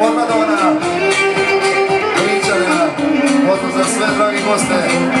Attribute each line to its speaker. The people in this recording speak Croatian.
Speaker 1: Od Madona, Dovičanina, odnosno za sve dragi goste.